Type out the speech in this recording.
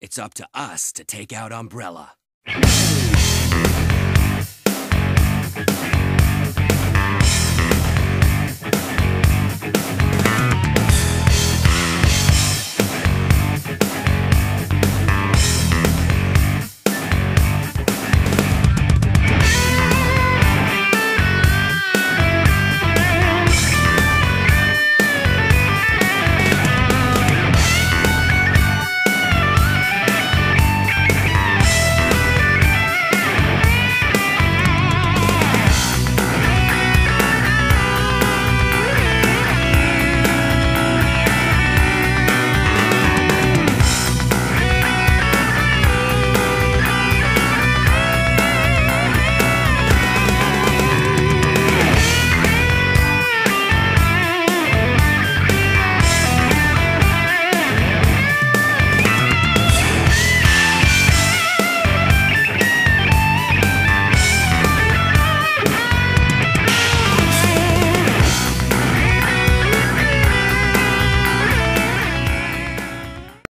it's up to us to take out Umbrella.